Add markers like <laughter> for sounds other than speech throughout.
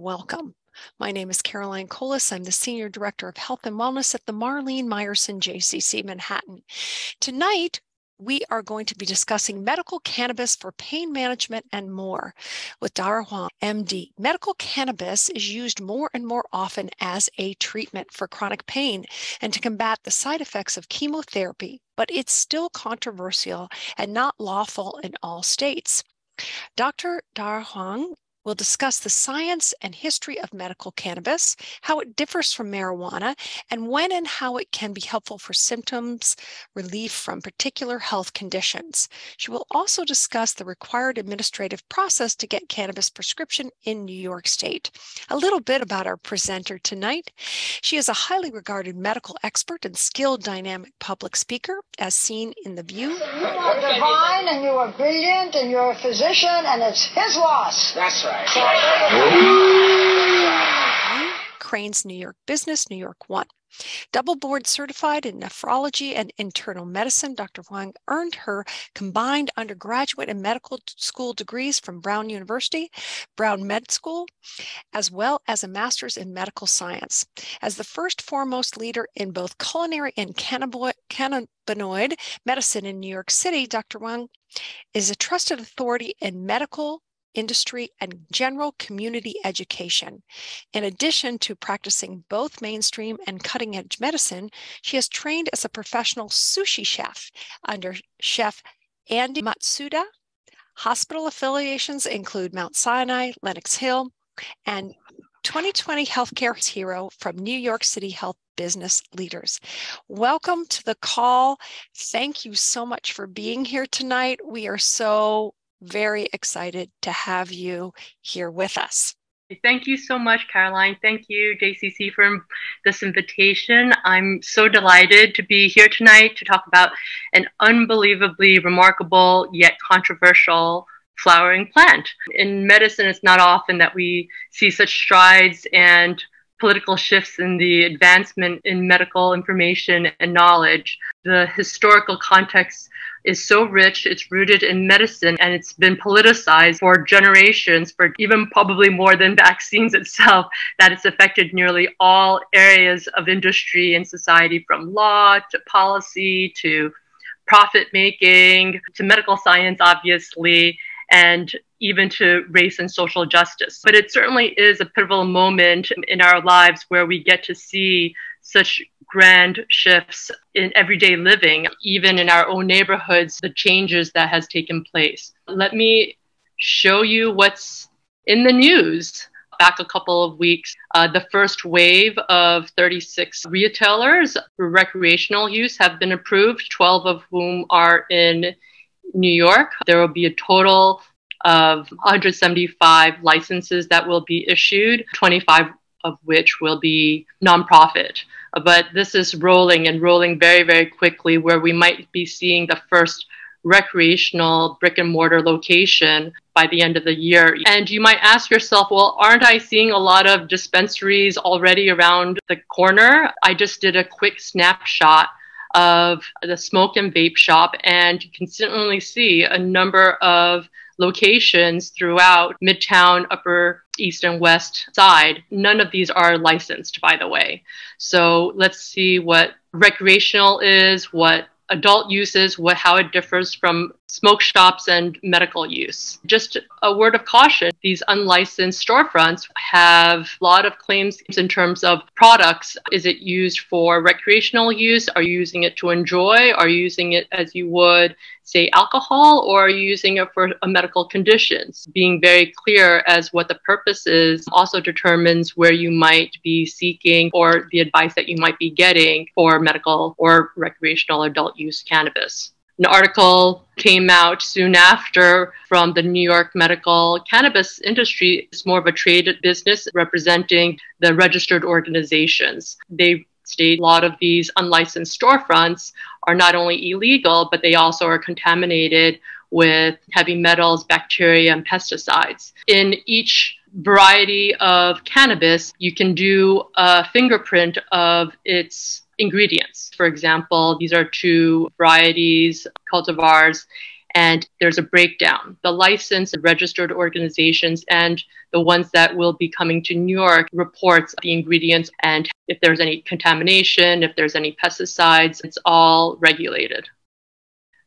Welcome. My name is Caroline Kohles. I'm the Senior Director of Health and Wellness at the Marlene Meyerson JCC Manhattan. Tonight, we are going to be discussing medical cannabis for pain management and more with Dara Huang, MD. Medical cannabis is used more and more often as a treatment for chronic pain and to combat the side effects of chemotherapy, but it's still controversial and not lawful in all states. Dr. Dara Huang We'll discuss the science and history of medical cannabis, how it differs from marijuana, and when and how it can be helpful for symptoms relief from particular health conditions. She will also discuss the required administrative process to get cannabis prescription in New York State. A little bit about our presenter tonight. She is a highly regarded medical expert and skilled dynamic public speaker, as seen in The View. You are divine and you are brilliant and you're a physician and it's his loss. That's right. Crain's New York Business, New York One. Double board certified in nephrology and internal medicine, Dr. Huang earned her combined undergraduate and medical school degrees from Brown University, Brown Med School, as well as a master's in medical science. As the first foremost leader in both culinary and cannabinoid medicine in New York City, Dr. Huang is a trusted authority in medical industry, and general community education. In addition to practicing both mainstream and cutting edge medicine, she has trained as a professional sushi chef under Chef Andy Matsuda. Hospital affiliations include Mount Sinai, Lenox Hill, and 2020 Healthcare Hero from New York City Health Business Leaders. Welcome to the call. Thank you so much for being here tonight. We are so very excited to have you here with us. Thank you so much, Caroline. Thank you, JCC, for this invitation. I'm so delighted to be here tonight to talk about an unbelievably remarkable yet controversial flowering plant. In medicine, it's not often that we see such strides and political shifts in the advancement in medical information and knowledge. The historical context is so rich, it's rooted in medicine, and it's been politicized for generations, for even probably more than <laughs> vaccines itself, that it's affected nearly all areas of industry and society from law to policy to profit making to medical science, obviously, and even to race and social justice. But it certainly is a pivotal moment in our lives where we get to see such grand shifts in everyday living, even in our own neighborhoods, the changes that has taken place. Let me show you what's in the news. Back a couple of weeks, uh, the first wave of 36 retailers for recreational use have been approved, 12 of whom are in New York. There will be a total of 175 licenses that will be issued, 25 of which will be nonprofit. But this is rolling and rolling very, very quickly, where we might be seeing the first recreational brick and mortar location by the end of the year. And you might ask yourself, well, aren't I seeing a lot of dispensaries already around the corner? I just did a quick snapshot of the smoke and vape shop, and you can certainly see a number of locations throughout Midtown, Upper East, and West Side. None of these are licensed, by the way. So let's see what recreational is, what adult uses, what how it differs from smoke shops and medical use. Just a word of caution these unlicensed storefronts have a lot of claims in terms of products. Is it used for recreational use? Are you using it to enjoy? Are you using it as you would, say, alcohol? Or are you using it for a medical conditions? Being very clear as what the purpose is also determines where you might be seeking or the advice that you might be getting for medical or recreational adult use cannabis an article came out soon after from the New York medical cannabis industry. It's more of a trade business representing the registered organizations. They state a lot of these unlicensed storefronts are not only illegal, but they also are contaminated with heavy metals, bacteria, and pesticides. In each variety of cannabis, you can do a fingerprint of its ingredients. For example, these are two varieties, cultivars, and there's a breakdown. The licensed registered organizations and the ones that will be coming to New York reports the ingredients and if there's any contamination, if there's any pesticides, it's all regulated.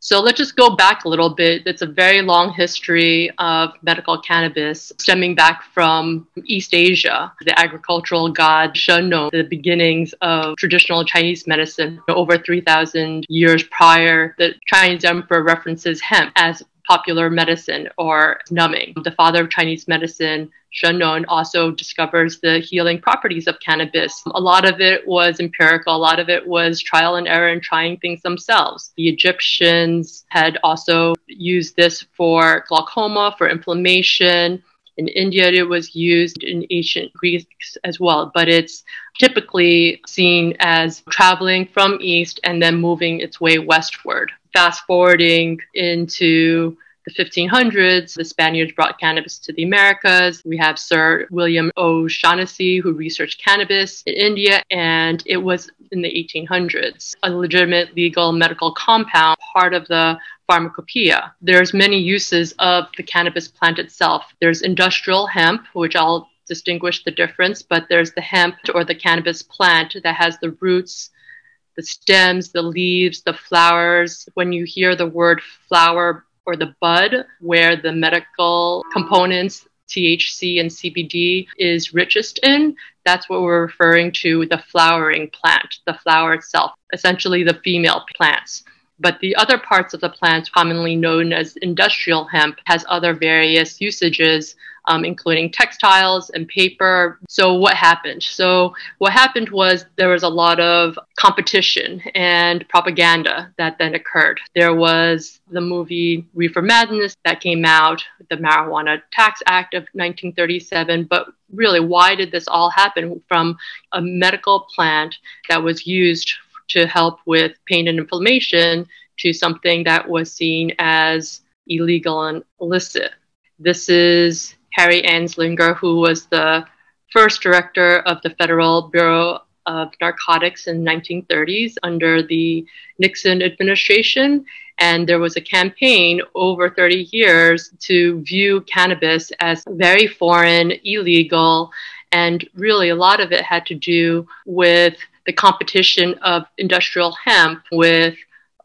So let's just go back a little bit. It's a very long history of medical cannabis stemming back from East Asia. The agricultural god Shen Nong, the beginnings of traditional Chinese medicine over 3,000 years prior. The Chinese emperor references hemp as popular medicine or numbing. The father of Chinese medicine, Shen Nong, also discovers the healing properties of cannabis. A lot of it was empirical, a lot of it was trial and error and trying things themselves. The Egyptians had also used this for glaucoma, for inflammation. In India, it was used in ancient Greece as well, but it's typically seen as traveling from east and then moving its way westward fast forwarding into the 1500s, the Spaniards brought cannabis to the Americas. We have Sir William O'Shaughnessy, who researched cannabis in India, and it was in the 1800s, a legitimate legal medical compound, part of the pharmacopoeia. There's many uses of the cannabis plant itself. There's industrial hemp, which I'll distinguish the difference, but there's the hemp or the cannabis plant that has the roots the stems, the leaves, the flowers. When you hear the word flower or the bud, where the medical components, THC and CBD, is richest in, that's what we're referring to the flowering plant, the flower itself, essentially the female plants. But the other parts of the plant, commonly known as industrial hemp, has other various usages um, including textiles and paper. So, what happened? So, what happened was there was a lot of competition and propaganda that then occurred. There was the movie Reefer Madness that came out, the Marijuana Tax Act of 1937. But really, why did this all happen from a medical plant that was used to help with pain and inflammation to something that was seen as illegal and illicit? This is Harry Anslinger, who was the first director of the Federal Bureau of Narcotics in the 1930s under the Nixon administration. And there was a campaign over 30 years to view cannabis as very foreign, illegal, and really a lot of it had to do with the competition of industrial hemp with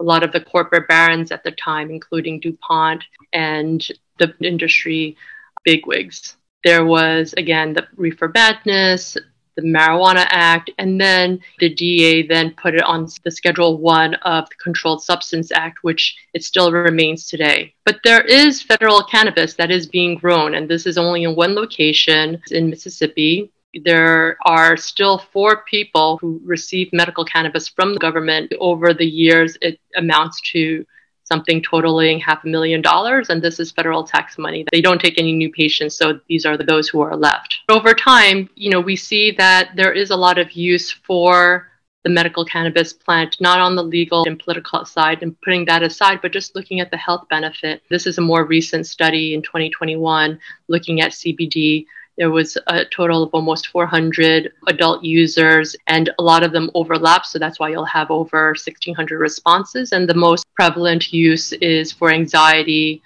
a lot of the corporate barons at the time, including DuPont and the industry bigwigs. There was, again, the Reefer Madness, the Marijuana Act, and then the DA then put it on the Schedule 1 of the Controlled Substance Act, which it still remains today. But there is federal cannabis that is being grown, and this is only in one location in Mississippi. There are still four people who receive medical cannabis from the government. Over the years, it amounts to something totaling half a million dollars, and this is federal tax money. They don't take any new patients, so these are those who are left. Over time, you know, we see that there is a lot of use for the medical cannabis plant, not on the legal and political side, and putting that aside, but just looking at the health benefit. This is a more recent study in 2021 looking at CBD there was a total of almost 400 adult users, and a lot of them overlap. So that's why you'll have over 1,600 responses. And the most prevalent use is for anxiety,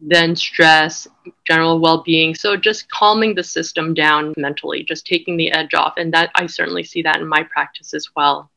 then stress, general well being. So just calming the system down mentally, just taking the edge off. And that I certainly see that in my practice as well.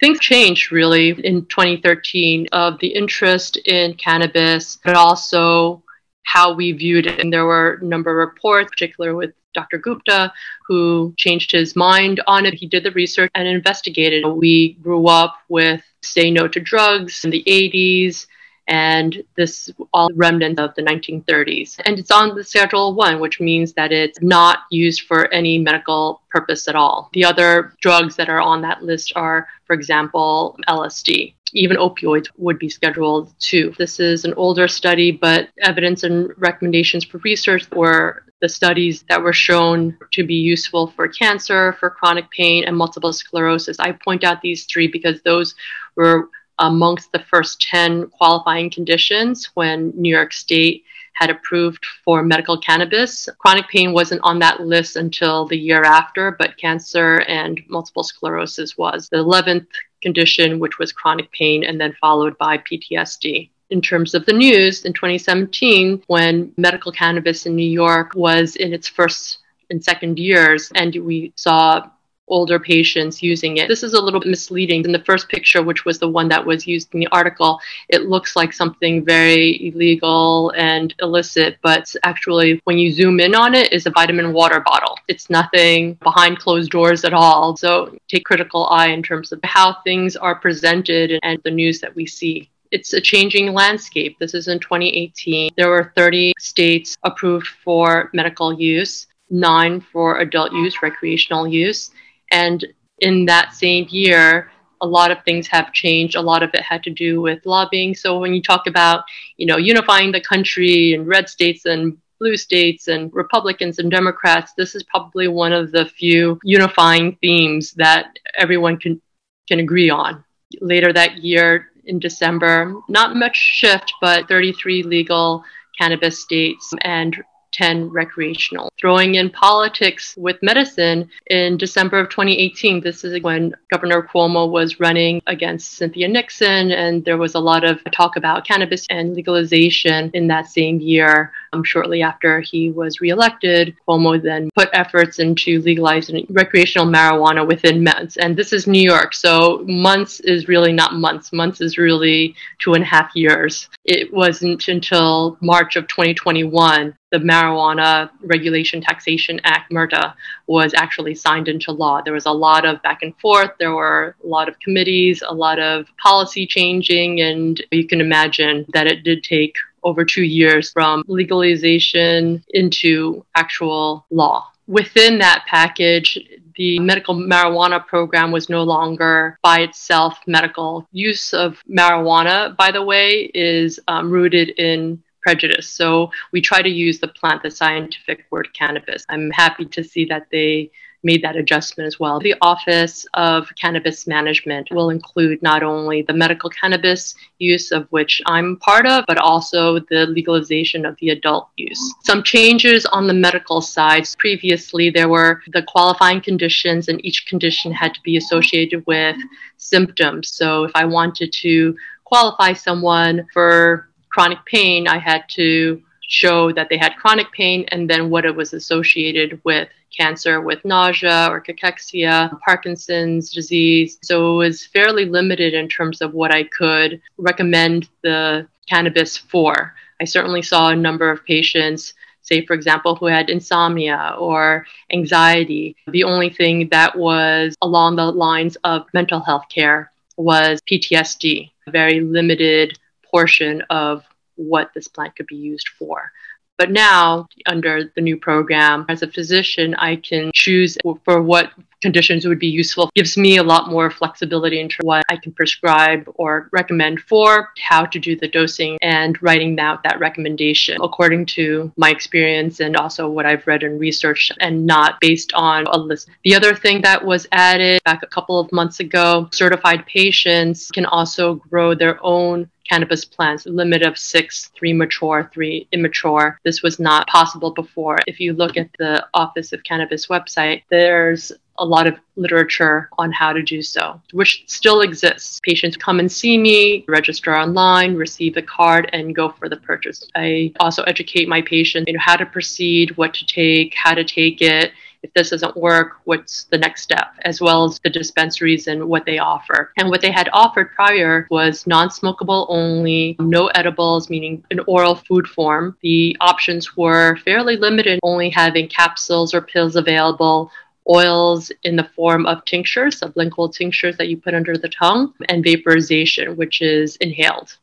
Things changed really in 2013 of the interest in cannabis, but also how we viewed it. And there were a number of reports, particularly with Dr. Gupta, who changed his mind on it. He did the research and investigated. We grew up with Say No to Drugs in the 80s, and this all remnant of the 1930s. And it's on the Schedule 1, which means that it's not used for any medical purpose at all. The other drugs that are on that list are, for example, LSD even opioids would be scheduled too. This is an older study, but evidence and recommendations for research were the studies that were shown to be useful for cancer, for chronic pain, and multiple sclerosis. I point out these three because those were amongst the first 10 qualifying conditions when New York State had approved for medical cannabis. Chronic pain wasn't on that list until the year after, but cancer and multiple sclerosis was. The 11th condition, which was chronic pain, and then followed by PTSD. in terms of the news in 2017 when medical cannabis in New York was in its first and second years and we saw older patients using it. This is a little bit misleading. In the first picture, which was the one that was used in the article, it looks like something very illegal and illicit, but actually, when you zoom in on it, is a vitamin water bottle. It's nothing behind closed doors at all. So take critical eye in terms of how things are presented and the news that we see it's a changing landscape. This is in 2018. There were 30 states approved for medical use, nine for adult use, recreational use. And in that same year, a lot of things have changed. A lot of it had to do with lobbying. So when you talk about, you know, unifying the country and red states and blue states and Republicans and Democrats, this is probably one of the few unifying themes that everyone can can agree on. Later that year in December, not much shift, but 33 legal cannabis states and 10 recreational. Throwing in politics with medicine in December of 2018, this is when Governor Cuomo was running against Cynthia Nixon, and there was a lot of talk about cannabis and legalization in that same year. Um, shortly after he was reelected, Cuomo then put efforts into legalizing recreational marijuana within months. And this is New York, so months is really not months, months is really two and a half years. It wasn't until March of 2021 the Marijuana Regulation Taxation Act, MRTA, was actually signed into law. There was a lot of back and forth. There were a lot of committees, a lot of policy changing, and you can imagine that it did take over two years from legalization into actual law. Within that package, the medical marijuana program was no longer by itself medical. Use of marijuana, by the way, is um, rooted in prejudice. So we try to use the plant, the scientific word cannabis. I'm happy to see that they made that adjustment as well. The Office of Cannabis Management will include not only the medical cannabis use, of which I'm part of, but also the legalization of the adult use. Some changes on the medical side. Previously, there were the qualifying conditions, and each condition had to be associated with symptoms. So if I wanted to qualify someone for chronic pain, I had to show that they had chronic pain and then what it was associated with cancer, with nausea or cachexia, Parkinson's disease. So it was fairly limited in terms of what I could recommend the cannabis for. I certainly saw a number of patients say, for example, who had insomnia or anxiety. The only thing that was along the lines of mental health care was PTSD, very limited portion of what this plant could be used for. But now, under the new program, as a physician, I can choose for what conditions would be useful. It gives me a lot more flexibility into what I can prescribe or recommend for, how to do the dosing, and writing out that recommendation according to my experience and also what I've read and researched, and not based on a list. The other thing that was added back a couple of months ago certified patients can also grow their own cannabis plants, limit of six, three mature, three immature. This was not possible before. If you look at the Office of Cannabis website, there's a lot of literature on how to do so, which still exists. Patients come and see me, register online, receive a card, and go for the purchase. I also educate my patients, you know, how to proceed, what to take, how to take it, if this doesn't work, what's the next step, as well as the dispensaries and what they offer. And what they had offered prior was non smokable only, no edibles, meaning an oral food form. The options were fairly limited, only having capsules or pills available oils in the form of tinctures, sublingual tinctures that you put under the tongue, and vaporization, which is inhaled.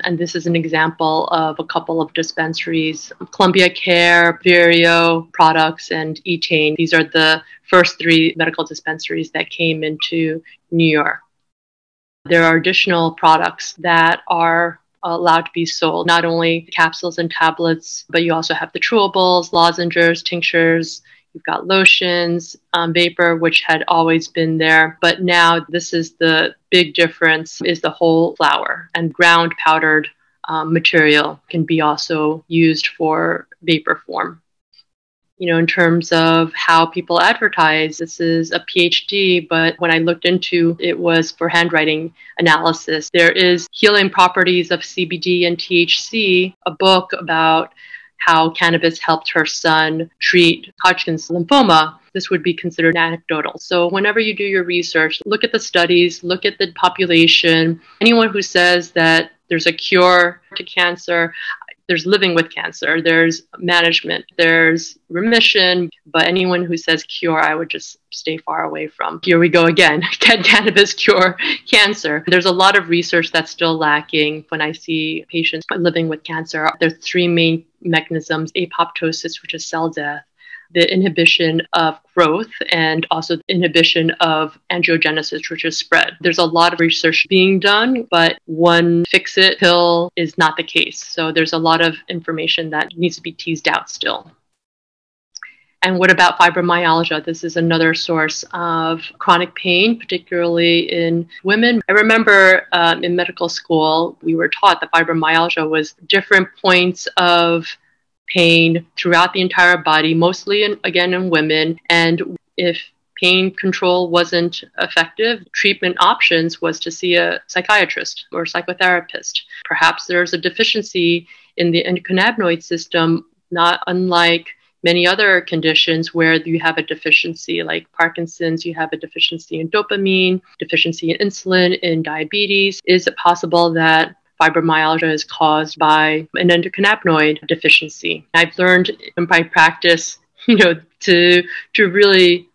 And this is an example of a couple of dispensaries Columbia Care, Vireo Products, and Etain. These are the first three medical dispensaries that came into New York. There are additional products that are allowed to be sold, not only capsules and tablets, but you also have the chewables, lozenges, tinctures, You've got lotions, um, vapor, which had always been there, but now this is the big difference: is the whole flower and ground powdered um, material can be also used for vapor form. you know, in terms of how people advertise. This is a PhD, but when I looked into it was for handwriting analysis. There is Healing Properties of CBD and THC, a book about how cannabis helped her son treat Hodgkin's lymphoma, this would be considered anecdotal. So, whenever you do your research, look at the studies, look at the population. Anyone who says that there's a cure to cancer, there's living with cancer, there's management, there's remission, but anyone who says cure, I would just stay far away from. Here we go again. <laughs> Can cannabis cure cancer? There's a lot of research that's still lacking when I see patients living with cancer. There are three main mechanisms apoptosis, which is cell death, the inhibition of growth and also inhibition of angiogenesis, which is spread. There's a lot of research being done, but one fix it pill is not the case. So there's a lot of information that needs to be teased out still. And what about fibromyalgia? This is another source of chronic pain, particularly in women. I remember um, in medical school, we were taught that fibromyalgia was different points of pain throughout the entire body, mostly in, again in women. And if pain control wasn't effective, treatment options was to see a psychiatrist or psychotherapist. Perhaps there's a deficiency in the endocannabinoid system, not unlike many other conditions where you have a deficiency like Parkinson's, you have a deficiency in dopamine, deficiency in insulin, in diabetes. Is it possible that fibromyalgia is caused by an endocannabinoid deficiency. I've learned in my practice, <laughs> you know, to to really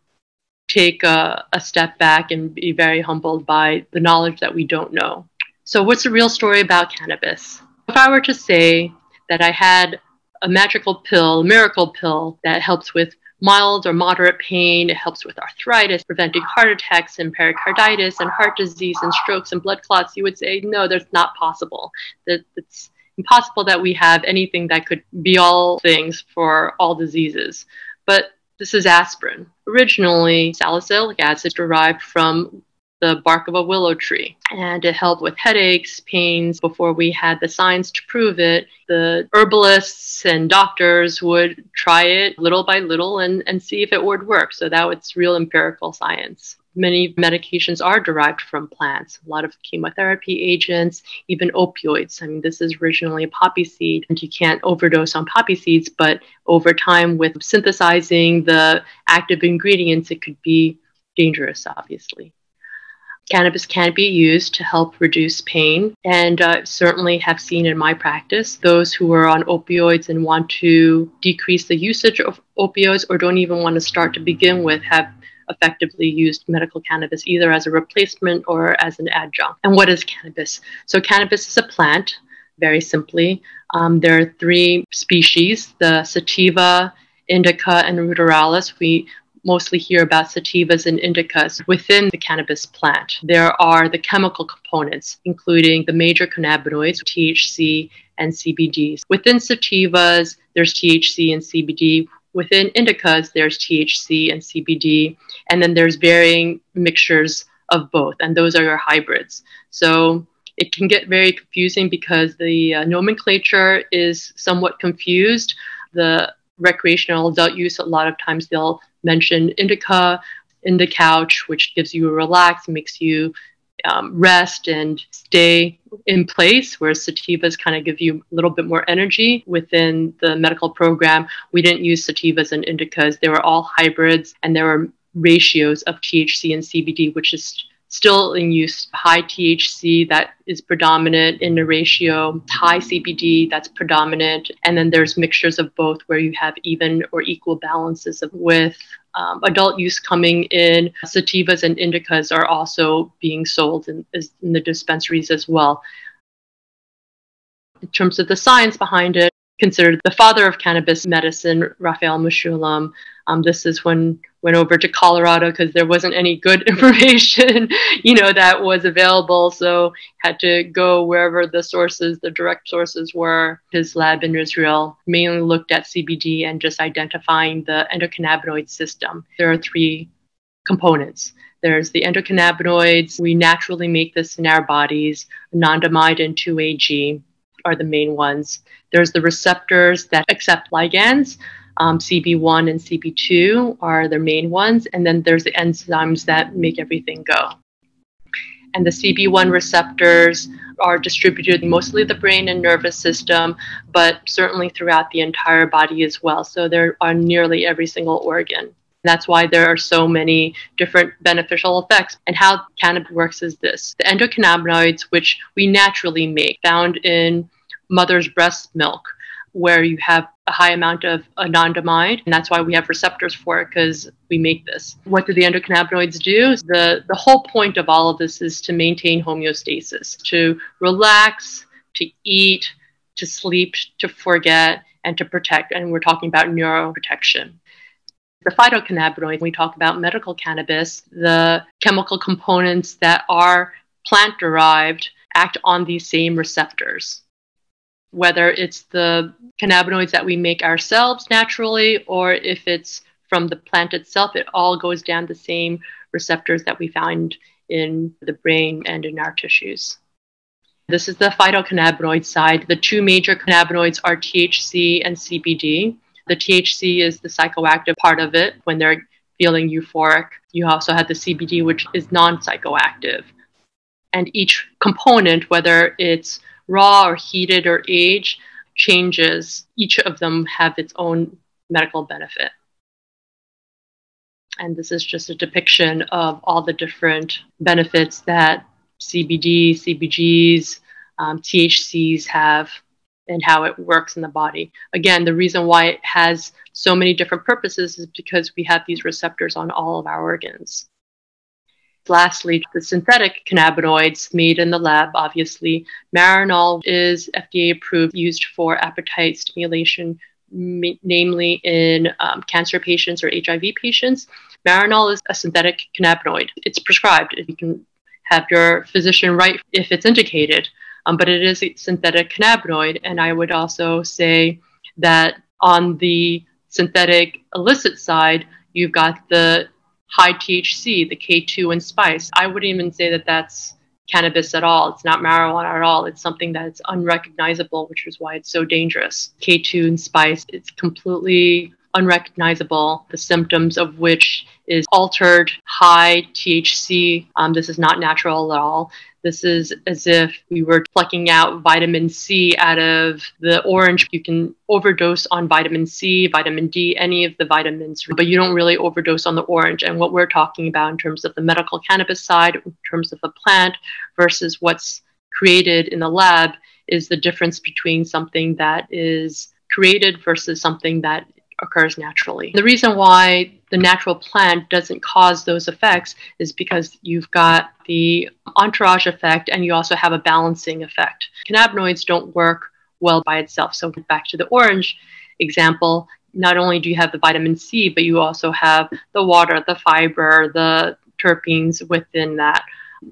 take a, a step back and be very humbled by the knowledge that we don't know. So, what's the real story about cannabis? If I were to say that I had a magical pill, a miracle pill that helps with mild or moderate pain. It helps with arthritis, preventing heart attacks and pericarditis and heart disease and strokes and blood clots. You would say, no, that's not possible. That it's impossible that we have anything that could be all things for all diseases. But this is aspirin. Originally, salicylic acid derived from the bark of a willow tree. And it helped with headaches, pains. Before we had the science to prove it, the herbalists and doctors would try it little by little and, and see if it would work. So that was real empirical science. Many medications are derived from plants, a lot of chemotherapy agents, even opioids. I mean, this is originally a poppy seed, and you can't overdose on poppy seeds, but over time, with synthesizing the active ingredients, it could be dangerous, obviously cannabis can be used to help reduce pain. And uh, certainly have seen in my practice those who are on opioids and want to decrease the usage of opioids or don't even want to start to begin with have effectively used medical cannabis either as a replacement or as an adjunct. And what is cannabis? So, cannabis is a plant, very simply. Um, there are three species the sativa, indica, and ruderalis. We mostly hear about sativas and indicas within the cannabis plant. There are the chemical components, including the major cannabinoids, THC and CBD. Within sativas, there's THC and CBD. Within indicas, there's THC and CBD. And then there's varying mixtures of both, and those are your hybrids. So it can get very confusing because the uh, nomenclature is somewhat confused. The recreational adult use, a lot of times they'll mention indica, in the couch, which gives you a relax, makes you um, rest and stay in place, whereas sativas kind of give you a little bit more energy within the medical program. We didn't use sativas and indicas, they were all hybrids, and there were ratios of THC and CBD, which is still in use high THC that is predominant in the ratio, high CBD that's predominant, and then there's mixtures of both where you have even or equal balances of with um, adult use coming in. Sativas and indicas are also being sold in, in the dispensaries as well. In terms of the science behind it, considered the father of cannabis medicine, Raphael Mechoulam. Um, this is when went over to Colorado because there wasn't any good <laughs> information, you know, that was available. So had to go wherever the sources, the direct sources were. His lab in Israel mainly looked at CBD and just identifying the endocannabinoid system. There are three components. There's the endocannabinoids. We naturally make this in our bodies. Anandamide and 2-AG are the main ones. There's the receptors that accept ligands. Um, CB1 and CB2 are the main ones, and then there's the enzymes that make everything go. And the CB1 receptors are distributed mostly the brain and nervous system, but certainly throughout the entire body as well. So they're on nearly every single organ. That's why there are so many different beneficial effects. And how cannabis works is this the endocannabinoids, which we naturally make, found in mother's breast milk, where you have a high amount of anandamide, and that's why we have receptors for it because we make this. What do the endocannabinoids do? The the whole point of all of this is to maintain homeostasis, to relax, to eat, to sleep, to forget, and to protect. And we're talking about neuroprotection. The phytocannabinoids, we talk about medical cannabis, the chemical components that are plant derived act on these same receptors. Whether it's the cannabinoids that we make ourselves naturally or if it's from the plant itself, it all goes down the same receptors that we find in the brain and in our tissues. This is the phytocannabinoid side. The two major cannabinoids are THC and CBD. The THC is the psychoactive part of it when they're feeling euphoric. You also have the CBD, which is non psychoactive. And each component, whether it's raw or heated or aged, changes. Each of them have its own medical benefit. And this is just a depiction of all the different benefits that CBD, CBGs, um, THCs have and how it works in the body. Again, the reason why it has so many different purposes is because we have these receptors on all of our organs. Lastly, the synthetic cannabinoids made in the lab, obviously, Marinol is FDA approved, used for appetite stimulation, namely in um, cancer patients or HIV patients. Marinol is a synthetic cannabinoid. It's prescribed. You can have your physician write if it's indicated um, but it is a synthetic cannabinoid. And I would also say that on the synthetic illicit side, you've got the high THC, the K2 and spice. I wouldn't even say that that's cannabis at all. It's not marijuana at all. It's something that's unrecognizable, which is why it's so dangerous. K2 and spice, it's completely unrecognizable, the symptoms of which is altered high THC. Um, this is not natural at all. This is as if we were plucking out vitamin C out of the orange. You can overdose on vitamin C, vitamin D, any of the vitamins, but you don't really overdose on the orange. And what we're talking about in terms of the medical cannabis side, in terms of the plant versus what's created in the lab, is the difference between something that is created versus something that occurs naturally. The reason why the natural plant doesn't cause those effects is because you've got the entourage effect and you also have a balancing effect. Cannabinoids don't work well by itself. So, back to the orange example, not only do you have the vitamin C, but you also have the water, the fiber, the terpenes within that.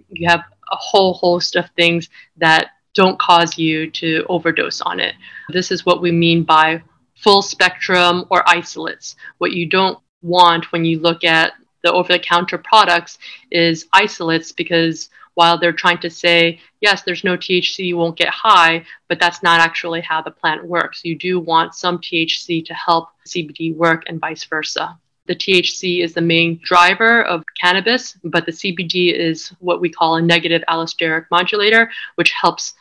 You have a whole host of things that don't cause you to overdose on it. This is what we mean by full spectrum or isolates. What you don't want when you look at the over the counter products is isolates because while they're trying to say, yes, there's no THC, you won't get high, but that's not actually how the plant works. You do want some THC to help CBD work and vice versa. The THC is the main driver of cannabis, but the CBD is what we call a negative allosteric modulator, which helps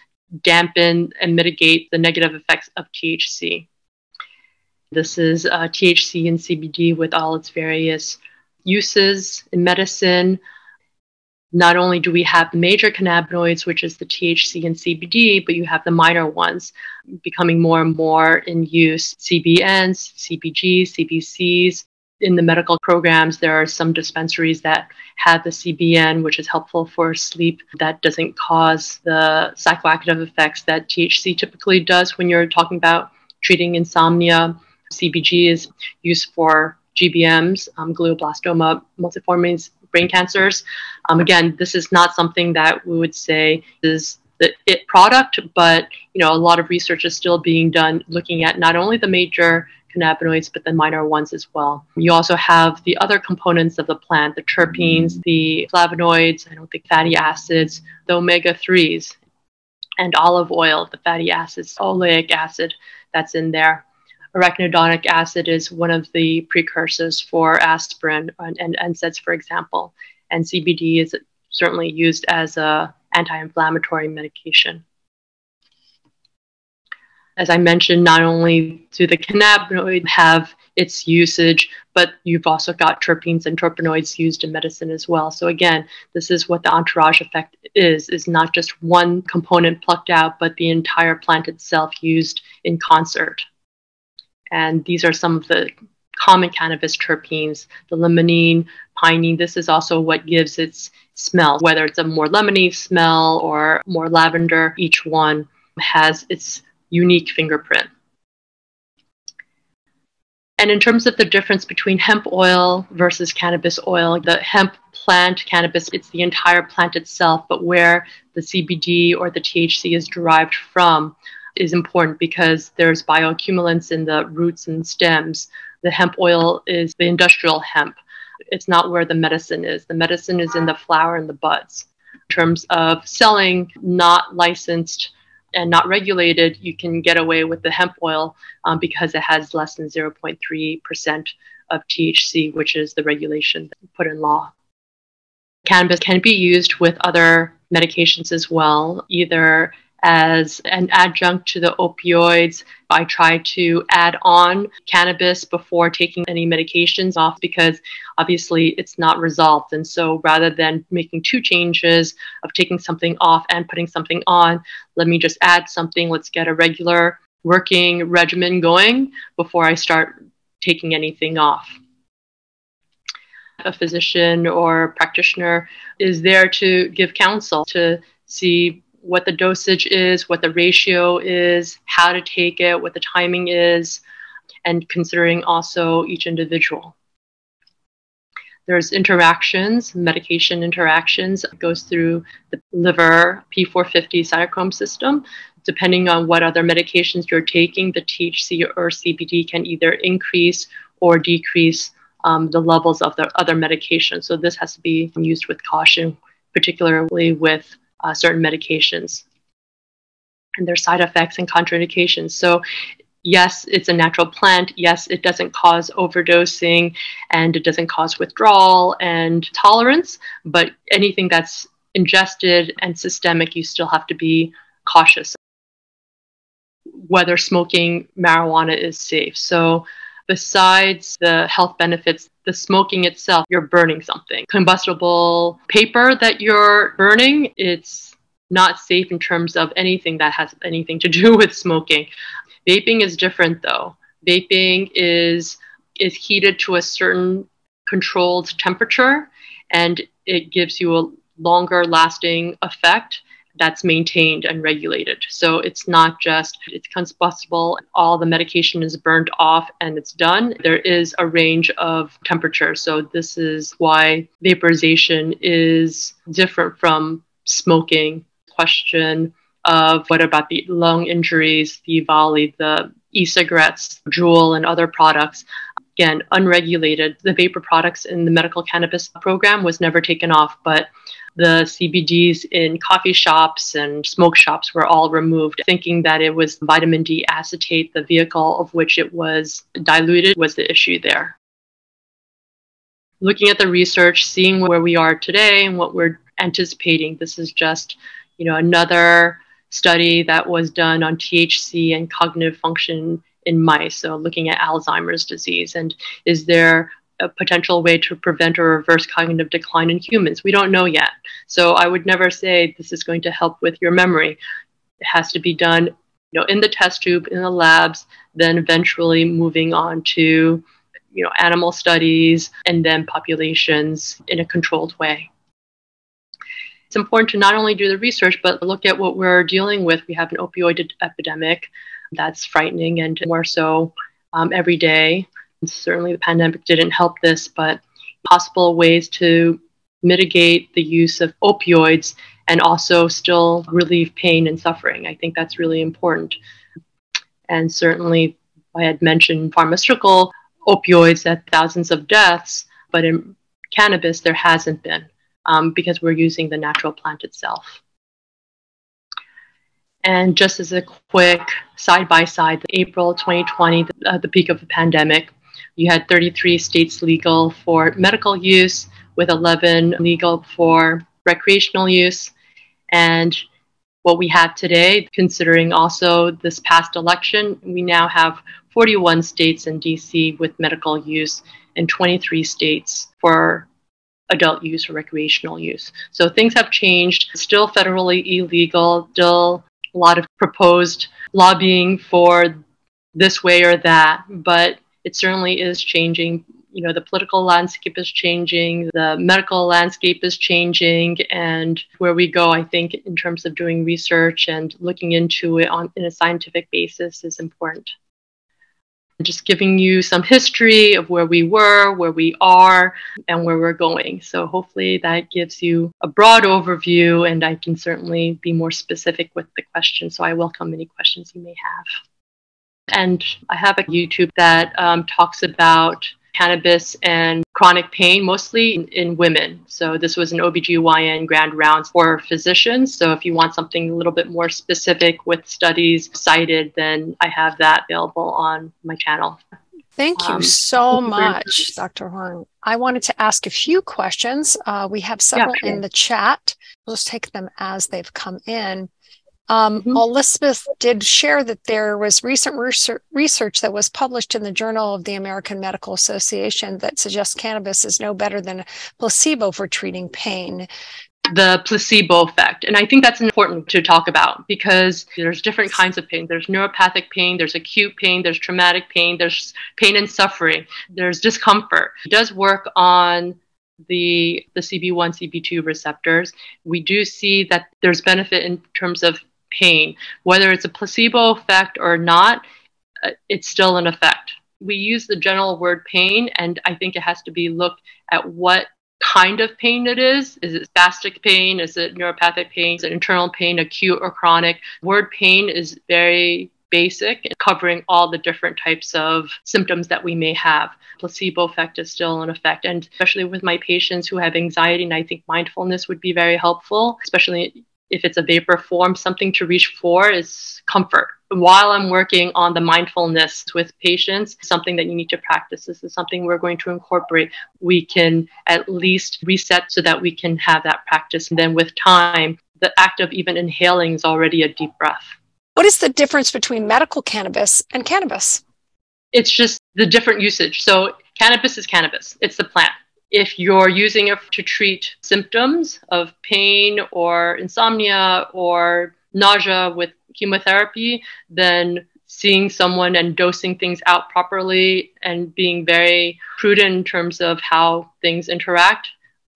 dampen and mitigate the negative effects of THC. This is uh, THC and CBD with all its various uses in medicine. Not only do we have major cannabinoids, which is the THC and CBD, but you have the minor ones becoming more and more in use CBNs, CBGs, CBCs. In the medical programs, there are some dispensaries that have the CBN, which is helpful for sleep, that doesn't cause the psychoactive effects that THC typically does when you're talking about treating insomnia CBG is used for GBMs, um, glioblastoma multiforme brain cancers. Um, again, this is not something that we would say is the it product, but you know a lot of research is still being done looking at not only the major cannabinoids but the minor ones as well. You also have the other components of the plant, the terpenes, the flavonoids, I don't think fatty acids, the omega 3s, and olive oil, the fatty acids, oleic acid that's in there arachidonic acid is one of the precursors for aspirin and, and NSAIDs, for example. And CBD is certainly used as a anti-inflammatory medication. As I mentioned, not only do the cannabinoid have its usage, but you've also got terpenes and terpenoids used in medicine as well. So again, this is what the entourage effect is, is not just one component plucked out, but the entire plant itself used in concert. And these are some of the common cannabis terpenes, the limonene, pinene. This is also what gives its smell, whether it's a more lemony smell or more lavender, each one has its unique fingerprint. And in terms of the difference between hemp oil versus cannabis oil, the hemp plant cannabis, it's the entire plant itself, but where the CBD or the THC is derived from is important because there's bioaccumulants in the roots and stems. The hemp oil is the industrial hemp. It's not where the medicine is. The medicine is in the flower and the buds. In terms of selling not licensed and not regulated, you can get away with the hemp oil um, because it has less than 0.3% of THC, which is the regulation put in law. Cannabis can be used with other medications as well, either as an adjunct to the opioids. I try to add on cannabis before taking any medications off because obviously it's not resolved. And so rather than making two changes of taking something off and putting something on, let me just add something. Let's get a regular working regimen going before I start taking anything off a physician or practitioner is there to give counsel to see what the dosage is, what the ratio is, how to take it, what the timing is, and considering also each individual. There's interactions, medication interactions. It goes through the liver P450 cytochrome system. Depending on what other medications you're taking, the THC or CBD can either increase or decrease um, the levels of the other medication. So this has to be used with caution, particularly with uh, certain medications and their side effects and contraindications. So, yes, it's a natural plant. Yes, it doesn't cause overdosing and it doesn't cause withdrawal and tolerance, but anything that's ingested and systemic, you still have to be cautious whether smoking marijuana is safe. So, besides the health benefits, the smoking itself, you're burning something. Combustible paper that you're burning, it's not safe in terms of anything that has anything to <laughs> do with smoking. Vaping is different though. Vaping is is heated to a certain controlled temperature and it gives you a longer lasting effect that's maintained and regulated. So it's not just it's combustible, all the medication is burned off and it's done. There is a range of temperature. So this is why vaporization is different from smoking. Question of what about the lung injuries, the EVALI, the e-cigarettes, Juul, and other products again, unregulated. The vapor products in the medical cannabis program was never taken off, but the CBDs in coffee shops and smoke shops were all removed, thinking that it was vitamin D acetate, the vehicle of which it was diluted, was the issue there. Looking at the research, seeing where we are today and what we're anticipating, this is just, you know, another study that was done on THC and cognitive function in mice, so looking at Alzheimer's disease. And is there a potential way to prevent or reverse cognitive decline in humans? We don't know yet. So I would never say this is going to help with your memory. It has to be done you know, in the test tube, in the labs, then eventually moving on to you know, animal studies and then populations in a controlled way. It's important to not only do the research, but look at what we're dealing with. We have an opioid epidemic that's frightening and more so um, every day. And certainly, the pandemic didn't help this, but possible ways to mitigate the use of opioids and also still relieve pain and suffering. I think that's really important. And certainly, I had mentioned pharmaceutical opioids that thousands of deaths, but in cannabis, there hasn't been um, because we're using the natural plant itself. And just as a quick side by side, April 2020, the, uh, the peak of the pandemic, you had 33 states legal for medical use, with 11 legal for recreational use. And what we have today, considering also this past election, we now have 41 states in DC with medical use and 23 states for adult use or recreational use. So things have changed, still federally illegal, still a lot of proposed lobbying for this way or that, but it certainly is changing. You know, the political landscape is changing, the medical landscape is changing, and where we go, I think, in terms of doing research and looking into it on in a scientific basis is important just giving you some history of where we were, where we are, and where we're going. So hopefully that gives you a broad overview, and I can certainly be more specific with the questions. So I welcome any questions you may have. And I have a YouTube that um, talks about cannabis and chronic pain, mostly in, in, women. So this was an OBGYN grand rounds for physicians. So if you want something a little bit more specific with studies cited, then I have that available on my channel. Thank you um, so much, Dr. Huang. I wanted to ask a few questions. Uh, we have several yeah, sure. in the chat. We'll just take them as they've come in. Um, mm-hmm. Elizabeth did share that there was recent research that was published in the Journal of the American Medical Association that suggests cannabis is no better than a placebo for treating pain. The placebo effect. And I think that's important to talk about because there's different kinds of pain. There's neuropathic pain, there's acute pain, there's traumatic pain, there's pain and suffering, there's discomfort. It does work on the the CB1 CB2 receptors we do see that there's benefit in terms of pain. Whether it's a placebo effect or not, uh, it's still an effect. We use the general word pain, and I think it has to be looked at what kind of pain it is. Is it spastic pain? Is it neuropathic pain? Is it internal pain, acute or chronic? Word pain is very basic, covering all the different types of symptoms that we may have. Placebo effect is still an effect. And especially with my patients who have anxiety, and I think mindfulness would be very helpful, especially if it's a vapor form, something to reach for is comfort. While I'm working on the mindfulness with patients, something that you need to practice. This is something we're going to incorporate. We can at least reset so that we can have that practice. And then with time, the act of even inhaling is already a deep breath. What is the difference between medical cannabis and cannabis? It's just the different usage. So, cannabis is cannabis, it's the plant. If you're using it to treat symptoms of pain or insomnia or nausea with chemotherapy, then seeing someone and dosing things out properly and being very prudent in terms of how things interact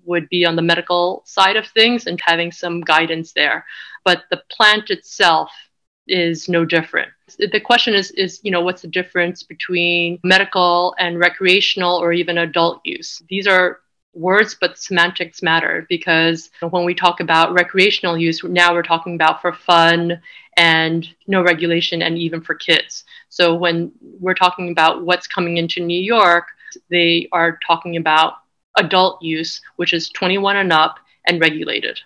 would be on the medical side of things and having some guidance there. But the plant itself is no different. The question is, is you know, what's the difference between medical and recreational or even adult use? These are words, but semantics matter because when we talk about recreational use, now we're talking about for fun and no regulation and even for kids. So when we're talking about what's coming into New York, they are talking about adult use, which is 21 and up and regulated.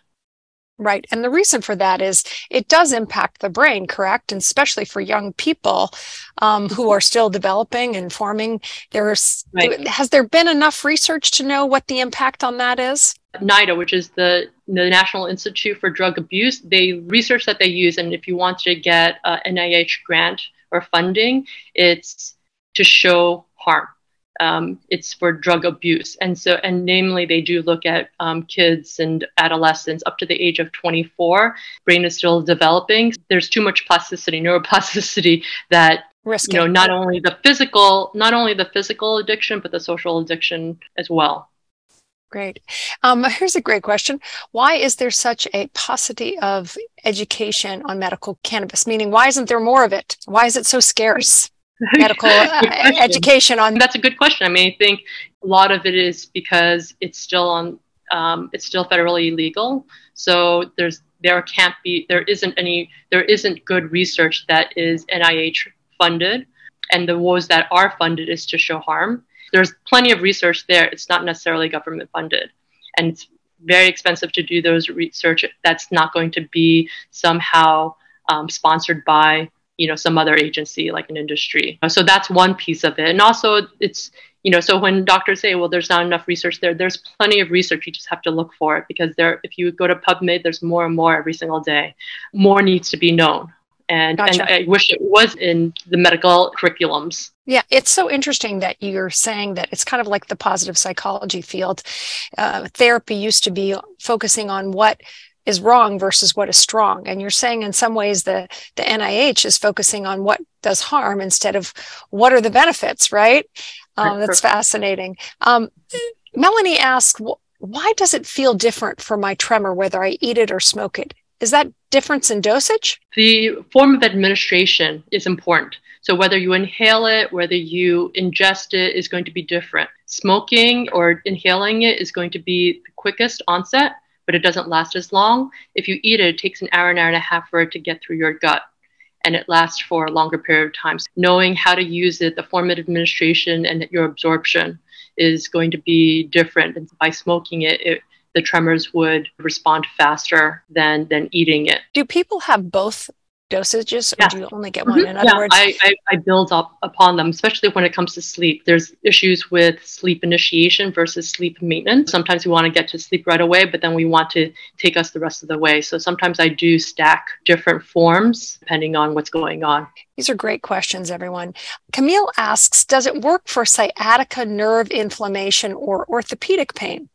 Right. And the reason for that is it does impact the brain, correct? And especially for young people um, who are still developing and forming. There's right. has there been enough research to know what the impact on that is? NIDA, which is the, the National Institute for Drug Abuse, they research that they use, and if you want to get a NIH grant or funding, it's to show harm um, it's for drug abuse. And so, and namely, they do look at um, kids and adolescents up to the age of 24. Brain is still developing. There's too much plasticity, neuroplasticity <laughs> that Risking. you know not only the physical, not only the physical addiction, but the social addiction as well. Great. Um, here's a great question. Why is there such a paucity of education on medical cannabis? Meaning, why isn't there more of it? Why is it so scarce? Medical <laughs> education on that's a good question. I mean i think a lot of it is because it's still on um, it's still federally illegal so there's there can't be there isn't any there isn't good research that is nih funded. And the woes that are funded is to show harm. There's plenty of research there. It's not necessarily government funded. And it's very expensive to do those research. That's not going to be somehow um, sponsored by you know some other agency like an industry so that's one piece of it and also it's you know so when doctors say well there's not enough research there there's plenty of research you just have to look for it because there if you go to pubmed there's more and more every single day more needs to be known and, gotcha. and I wish it was in the medical curriculums. Yeah, it's so interesting that you're saying that it's kind of like the positive psychology field. Uh, therapy used to be focusing on what is wrong versus what is strong. And you're saying in some ways the, the NIH is focusing on what does harm instead of what are the benefits, right? Um, that's fascinating. Um, Melanie asks, why does it feel different for my tremor whether I eat it or smoke it? Is that difference in dosage? The form of administration is important. So whether you inhale it, whether you ingest it is going to be different. Smoking or inhaling it is going to be the quickest onset, but it doesn't last as long. If you eat it, it takes an hour, an hour and a half for it to get through your gut and it lasts for a longer period of time. So knowing how to use it, the form of administration and your absorption is going to be different. And by smoking it, it the tremors would respond faster than than eating it. Do people have both dosages or do you only get one? Mm-hmm. In other yeah, words, I, I, I, build up upon them, especially when it comes to sleep. There's issues with sleep initiation versus sleep maintenance. Sometimes we want to get to sleep right away, but then we want to take us the rest of the way. So sometimes I do stack different forms depending on what's going on. These are great questions, everyone. Camille asks Does it work for sciatica nerve inflammation or orthopedic pain?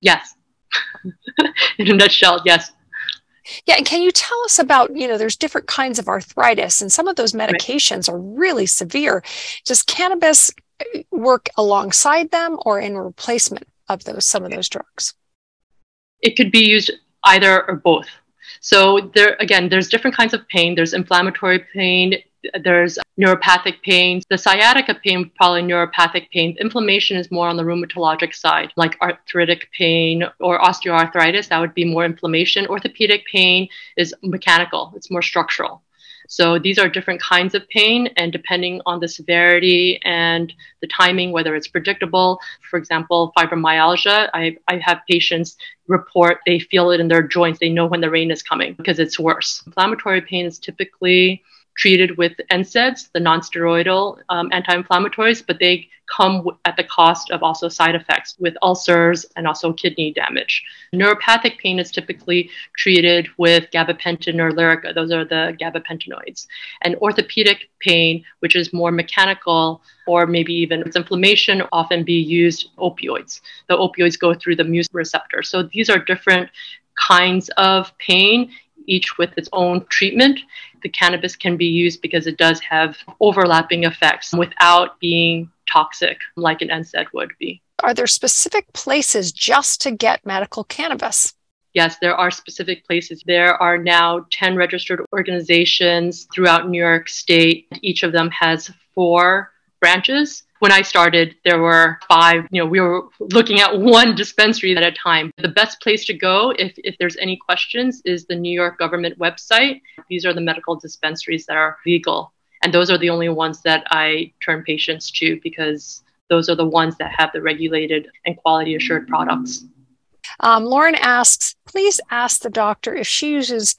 Yes. <laughs> in a nutshell, yes. Yeah, and can you tell us about, you know, there's different kinds of arthritis and some of those medications are really severe. Does cannabis uh, work alongside them or in replacement of those some of those drugs? It could be used either or both. So there again, there's different kinds of pain. There's inflammatory pain, there's neuropathic pain. The sciatica pain, probably neuropathic pain. Inflammation is more on the rheumatologic side, like arthritic pain or osteoarthritis. That would be more inflammation. Orthopedic pain is mechanical, it's more structural. So these are different kinds of pain, and depending on the severity and the timing, whether it's predictable, for example, fibromyalgia, I, I have patients report they feel it in their joints. They know when the rain is coming because it's worse. Inflammatory pain is typically treated with NSAIDs, the nonsteroidal um, anti-inflammatories, but they come at the cost of also side effects with ulcers and also kidney damage. Neuropathic pain is typically treated with gabapentin or Lyrica. Those are the gabapentinoids. And orthopedic pain, which is more mechanical or maybe even it's inflammation, often be used opioids. The opioids go through the mu receptor. So these are different kinds of pain each with its own treatment. The cannabis can be used because it does have overlapping effects without being toxic like an NSAID would be. Are there specific places just to get medical cannabis? Yes, there are specific places. There are now 10 registered organizations throughout New York State. Each of them has four branches when I started, there were five, you know, we were looking at one dispensary at a time. The best place to go, if, if there's any questions, is the New York government website. These are the medical dispensaries that are legal. And those are the only ones that I turn patients to because those are the ones that have the regulated and quality assured products. Um, Lauren asks, please ask the doctor if she uses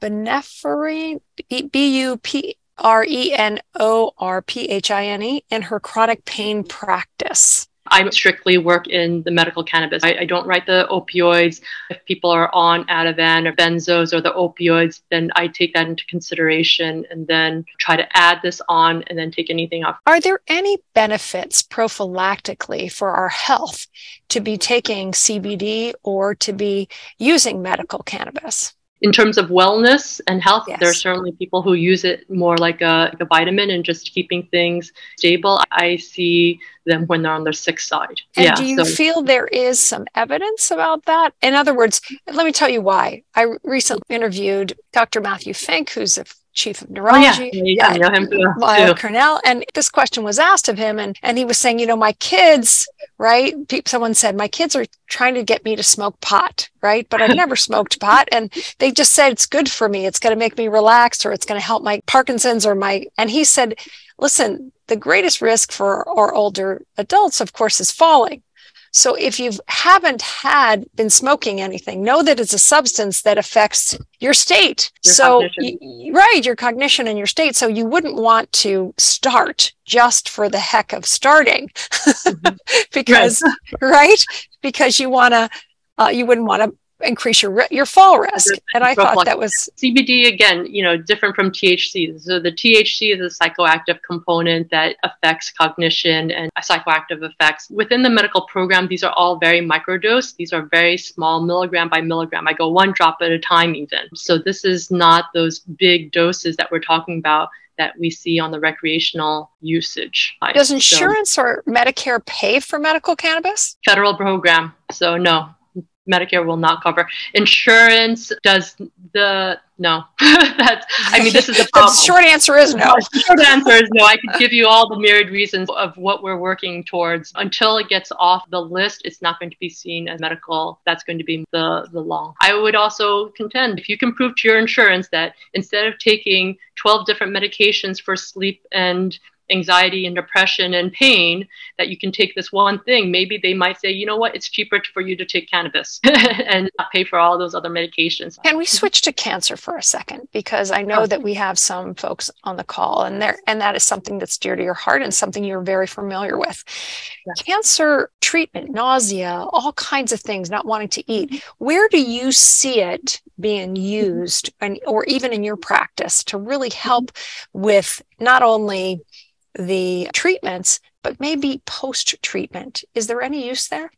Buprenorphine, B U P R E N O R P H I N E in her chronic pain practice? I strictly work in the medical cannabis. I, I, don't write the opioids. If people are on Ativan or benzos or the opioids, then I take that into consideration and then try to add this on and then take anything off. Are there any benefits prophylactically for our health to be taking CBD or to be using medical cannabis? In terms of wellness and health, yes. there are certainly people who use it more like a, like a, vitamin and just keeping things stable. I see them when they're on their sick side. And yeah, do you so. feel there is some evidence about that? In other words, let me tell you why. I recently interviewed Dr. Matthew Fink, who's a chief of neurology. Oh, yeah. yeah, I know him too. Cornell. And this question was asked of him, and, and he was saying, you know, my kids, right? Someone said, my kids are trying to get me to smoke pot, right? But I've <laughs> never smoked pot. And they just said, it's good for me. It's going to make me relax, or it's going to help my Parkinson's or my. And he said, listen, the greatest risk for our older adults, of course, is falling. So if you haven't had been smoking anything, know that it's a substance that affects your state. Your so right, your cognition and your state. So you wouldn't want to start just for the heck of starting mm-hmm. <laughs> because right. <laughs> right. because you want to uh, you wouldn't want to increase your your fall risk. And I thought that was CBD again, you know, different from THC. So the THC is a psychoactive component that affects cognition and psychoactive effects. Within the medical program, these are all very microdose. These are very small, milligram by milligram. I go one drop at a time even. So this is not those big doses that we're talking about that we see on the recreational usage. Does insurance so, or Medicare pay for medical cannabis? Federal program. So no, Medicare will not cover. Insurance does the no. <laughs> That's I mean this is the <laughs> problem. the short answer is no. The short answer is no. I could give you all the myriad reasons of what we're working towards. Until it gets off the list, it's not going to be seen as medical. That's going to be the the law. I would also contend if you can prove to your insurance that instead of taking 12 different medications for sleep and anxiety and depression and pain that you can take this one thing. Maybe they might say you know what? It's cheaper for you to take cannabis <laughs> and not pay for all those other medications. Can we switch to cancer for a second? Because i know that we have some folks on the call and there and that is something that's dear to your heart and something you're very familiar with. Yeah. cancer treatment nausea all kinds of things not wanting to eat. Mm-hmm. Where do you see it being mm-hmm. used and or even in your practice to really mm-hmm. help with not only the treatments, but maybe post treatment. Is there any use there?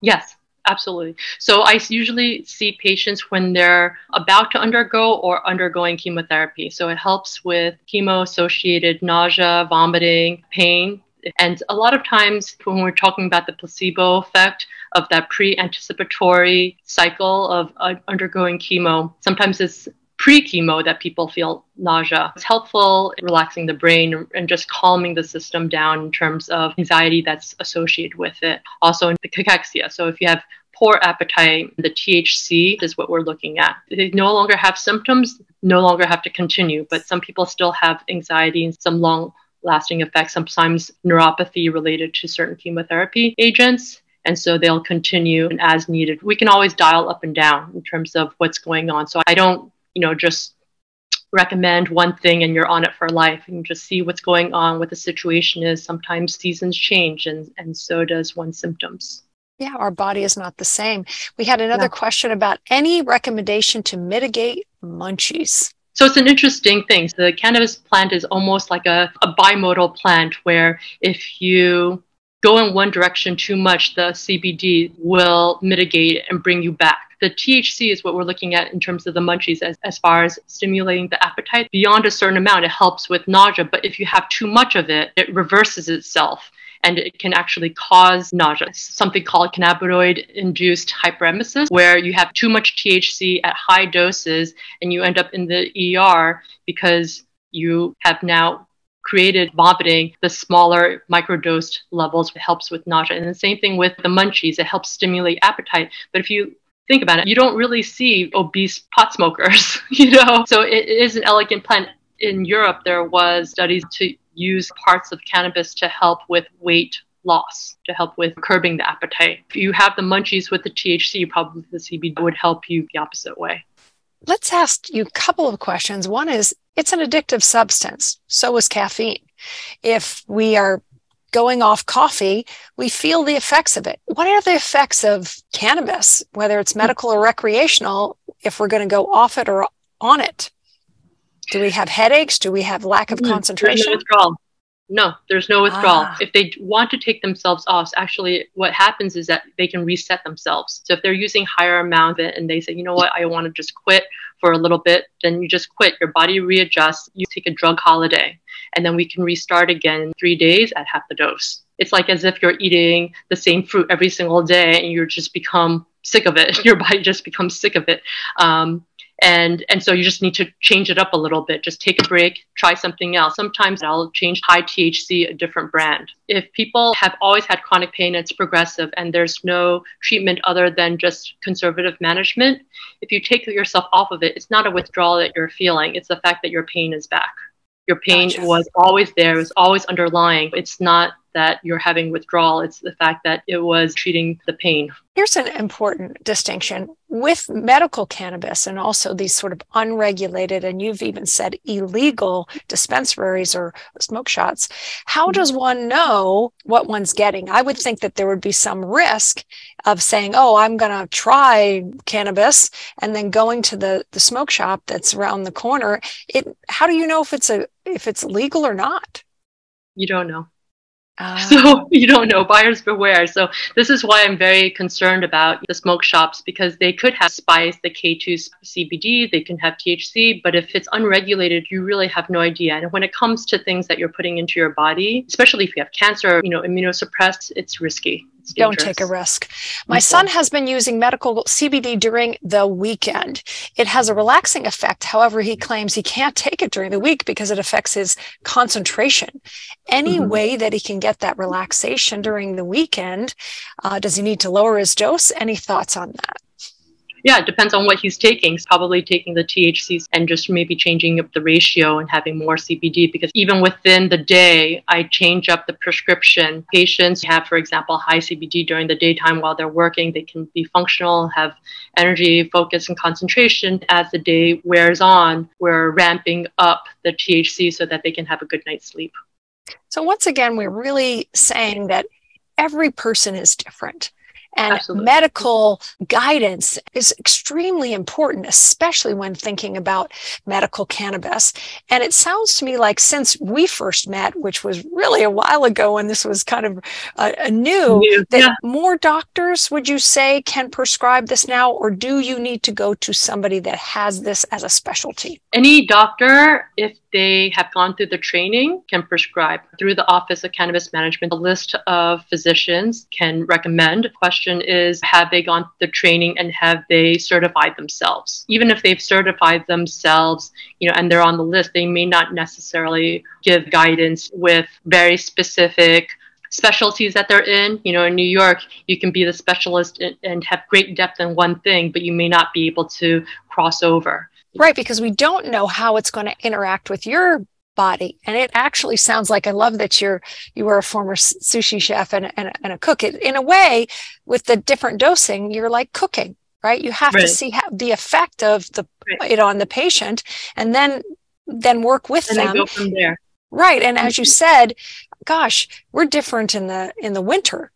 Yes, absolutely. So I usually see patients when they're about to undergo or undergoing chemotherapy. So it helps with chemo associated nausea, vomiting, pain. And a lot of times when we're talking about the placebo effect of that pre anticipatory cycle of uh, undergoing chemo, sometimes it's pre chemo that people feel nausea. It's helpful in relaxing the brain and just calming the system down in terms of anxiety that's associated with it. Also, in the cachexia. So, if you have poor appetite, the THC is what we're looking at. They no longer have symptoms, no longer have to continue, but some people still have anxiety and some long lasting effects, sometimes neuropathy related to certain chemotherapy agents and so they'll continue as needed. We can always dial up and down in terms of what's going on. So I don't you know, just recommend one thing and you're on it for life and just see what's going on, what the situation is. Sometimes seasons change and, and so does one's symptoms. Yeah, our body is not the same. We had another yeah. question about any recommendation to mitigate munchies. So it's an interesting thing. The cannabis plant is almost like a, a bimodal plant where if you go in one direction too much, the CBD will mitigate and bring you back. The THC is what we're looking at in terms of the munchies as, as far as stimulating the appetite. Beyond a certain amount, it helps with nausea, but if you have too much of it, it reverses itself and it can actually cause nausea. Something called cannabinoid induced hyperemesis, where you have too much THC at high doses and you end up in the ER because you have now created vomiting, the smaller microdosed levels helps with nausea. And the same thing with the munchies, it helps stimulate appetite. But if you think about it, you don't really see obese pot smokers, <laughs> you know? So it is an elegant plant. In Europe, there was studies to use parts of cannabis to help with weight loss, to help with curbing the appetite. If you have the munchies with the THC, probably the CBD would help you the opposite way. Let's ask you a couple of questions. One is it's an addictive substance. So is caffeine. If we are going off coffee, we feel the effects of it. What are the effects of cannabis, whether it's medical or recreational, if we're going to go off it or on it? Do we have headaches? Do we have lack of mm, concentration? withdrawal. No, there's no withdrawal. Ah. If they want to take themselves off, actually, what happens is that they can reset themselves. So if they're using higher amount and they say, you know what, I want to just quit for a little bit, then you just quit. Your body readjusts. You take a drug holiday, and then we can restart again in three days at half the dose. It's like as if you're eating the same fruit every single day, and you just become sick of it. <laughs> Your body just becomes sick of it. Um, and and so you just need to change it up a little bit. Just take a break try something else. Sometimes i'll change high thc a different brand. If people have always had chronic pain it's progressive and there's no treatment other than just conservative management if you take yourself off of it it's not a withdrawal that you're feeling. It's the fact that your pain is back. Your pain gotcha. was always there. It was always underlying. It's not that you're having withdrawal. It's the fact that it was treating the pain. Here's an important distinction with medical cannabis and also these sort of unregulated, and you've even said illegal dispensaries or smoke shots. How mm-hmm. does one know what one's getting? I would think that there would be some risk of saying, oh, I'm going to try cannabis and then going to the, the smoke shop that's around the corner. It, how do you know if it's a, if it's legal or not? You don't know. Uh, so <laughs> you don't know buyers beware. So this is why i'm very concerned about the smoke shops because they could have spice the k2 cbd they can have thc but if it's unregulated you really have no idea. And when it comes to things that you're putting into your body especially if you have cancer you know immunosuppressed it's risky don't take a risk. My son has been using medical CBD during the weekend. It has a relaxing effect. However, he claims he can't take it during the week because it affects his concentration. Any mm-hmm. way that he can get that relaxation during the weekend, uh, does he need to lower his dose? Any thoughts on that? Yeah, it depends on what he's taking. He's probably taking the THCs and just maybe changing up the ratio and having more CBD because even within the day, I change up the prescription. Patients have, for example, high CBD during the daytime while they're working. They can be functional, have energy, focus, and concentration. As the day wears on, we're ramping up the THC so that they can have a good night's sleep. So, once again, we're really saying that every person is different. And Absolutely. medical guidance is extremely important, especially when thinking about medical cannabis. And it sounds to me like since we first met, which was really a while ago when this was kind of a, a new, yeah. that more doctors, would you say, can prescribe this now? Or do you need to go to somebody that has this as a specialty? Any doctor, if they have gone through the training, can prescribe. Through the Office of Cannabis Management, a list of physicians can recommend. The question is have they gone the training and have they certified themselves? Even if they've certified themselves, you know, and they're on the list, they may not necessarily give guidance with very specific specialties that they're in. You know, in New York, you can be the specialist and have great depth in one thing, but you may not be able to cross over. Right, because we don't know how it's going to interact with your body. And it actually sounds like I love that you're you were a former sushi chef and, and, and a cook. It, in a way, with the different dosing, you're like cooking, right? You have right. to see how, the effect of the right. it on the patient, and then then work with and them. go from there. Right, and as you said, gosh, we're different in the in the winter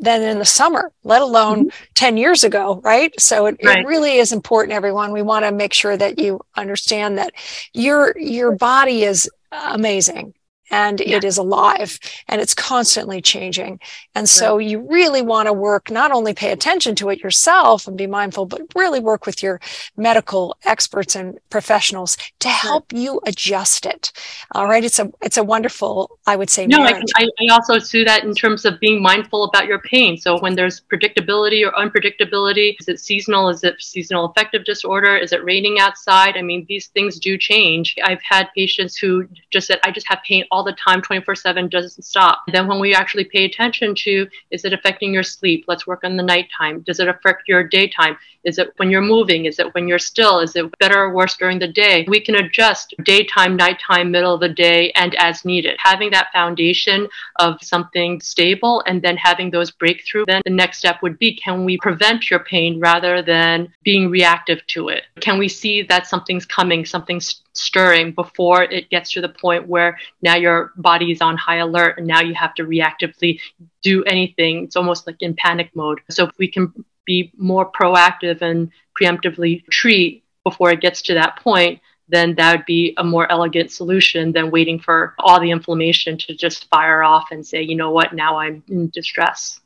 than in the summer, let alone mm-hmm. 10 years ago, right? So it, right. it really is important, everyone. We want to make sure that you understand that your your body is amazing and yeah. it is alive and it's constantly changing. And so right. you really want to work, not only pay attention to it yourself and be mindful, but really work with your medical experts and professionals to help right. you adjust it. All right. It's a, it's a wonderful, I would say. No, I, I, I also see that in terms of being mindful about your pain. So when there's predictability or unpredictability, is it seasonal? Is it seasonal affective disorder? Is it raining outside? I mean, these things do change. I've had patients who just said, I just have pain all the time 24 7 doesn't stop. Then when we actually pay attention to is it affecting your sleep? Let's work on the nighttime. Does it affect your daytime? Is it when you're moving? Is it when you're still? Is it better or worse during the day? We can adjust daytime nighttime middle of the day and as needed. Having that foundation of something stable and then having those breakthrough then the next step would be can we prevent your pain rather than being reactive to it? Can we see that something's coming something's stirring before it gets to the point where now your body is on high alert and now you have to reactively do anything. It's almost like in panic mode. So if we can be more proactive and preemptively treat before it gets to that point, then that would be a more elegant solution than waiting for all the inflammation to just fire off and say, you know what, now I'm in distress.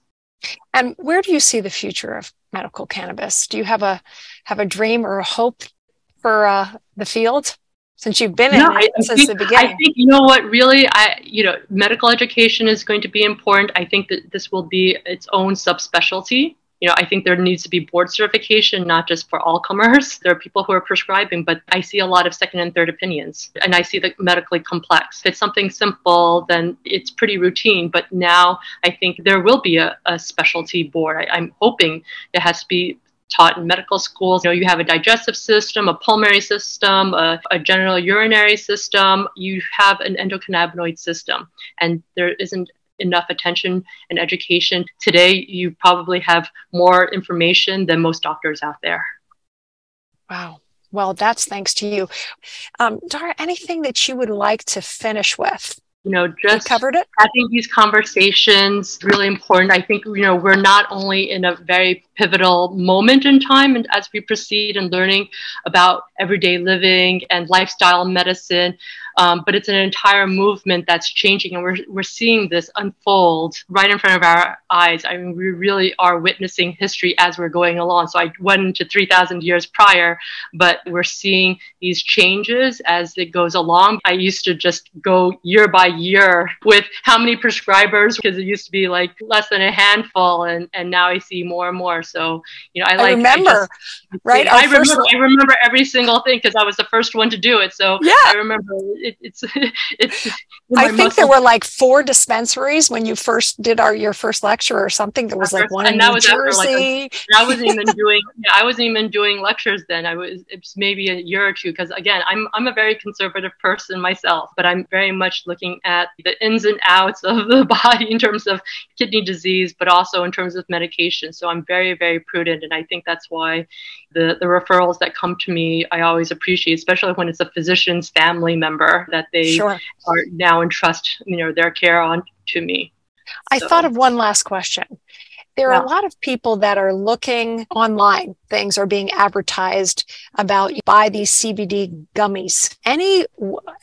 And where do you see the future of medical cannabis? Do you have a have a dream or a hope for uh, the field? Since you've been no, in it I, since think, the beginning. I think you know what really I you know medical education is going to be important. I think that this will be its own subspecialty. You know, I think there needs to be board certification, not just for all comers. <laughs> There are people who are prescribing, but I see a lot of second and third opinions, and I see the medically complex. If it's something simple, then it's pretty routine. But now I think there will be a, a specialty board. I, I'm hoping it has to be taught in medical schools. You know, you have a digestive system, a pulmonary system, a, a general urinary system. You have an endocannabinoid system, and there isn't enough attention and education. Today, you probably have more information than most doctors out there. Wow. Well, that's thanks to you. Um, Dara, anything that you would like to finish with? You know just covered it having these conversations really important i think you know we're not only in a very pivotal moment in time and as we proceed in learning about everyday living and lifestyle medicine um, but it's an entire movement that's changing, and we're, we're seeing this unfold right in front of our eyes. I mean, we really are witnessing history as we're going along. So I went into 3,000 years prior, but we're seeing these changes as it goes along. I used to just go year by year with how many prescribers, because it used to be like less than a handful, and, and now I see more and more. So, you know, I, I like remember, I just, right? I remember, I remember every single thing because I was the first one to do it. So yeah. I remember it, it's <laughs> it's. I think there were like four dispensaries when you first did our your first lecture or something. There was like one and in New Jersey. Like a, I wasn't even doing. <laughs> Yeah, I wasn't even doing lectures then. I was it's maybe a year or two because again, I'm I'm a very conservative person myself, but I'm very much looking at the ins and outs of the <laughs> body in terms of kidney disease, but also in terms of medication. So I'm very very prudent, and I think that's why the the referrals that come to me I always appreciate, especially when it's a physician's family member that they sure. are now entrust you know their care on to me. I so. thought of one last question. There are yeah. a lot of people that are looking online. Things are being advertised about buy these CBD gummies. Any,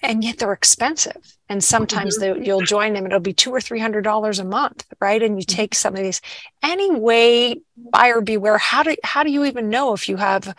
and yet they're expensive. And sometimes mm-hmm. they, you'll join them. It'll be two or three hundred dollars a month, right? And you mm-hmm. take some of these. Any way, buyer beware. How do how do you even know if you have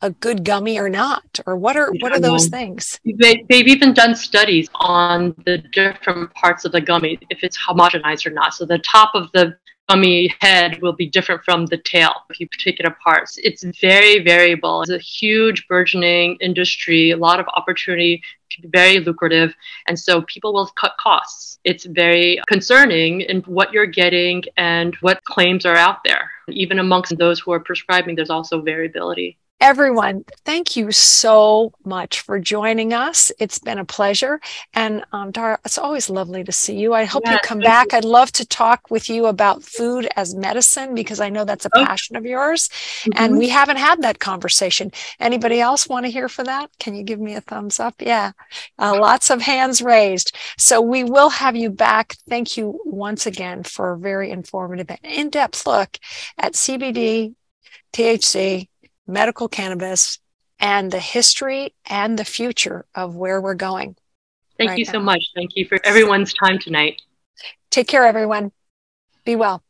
a good gummy or not or what are what are those things they, they've even done studies on the different parts of the gummy if it's homogenized or not so the top of the gummy head will be different from the tail if you take it apart. It's very variable. It's a huge burgeoning industry. A lot of opportunity very lucrative. And so people will cut costs. It's very concerning in what you're getting and what claims are out there. Even amongst those who are prescribing there's also variability Everyone, thank you so much for joining us. It's been a pleasure. And um, Dara, it's always lovely to see you. I hope you come back. You. I'd love to talk with you about food as medicine because I know that's a oh. passion of yours. Mm-hmm. And we haven't had that conversation. Anybody else want to hear for that? Can you give me a thumbs up? Yeah, uh, lots of hands raised. So we will have you back. Thank you once again for a very informative and in depth look at CBD, THC, medical cannabis and the history and the future of where we're going. Thank right you now. so much. Thank you for everyone's time tonight. Take care, everyone. Be well.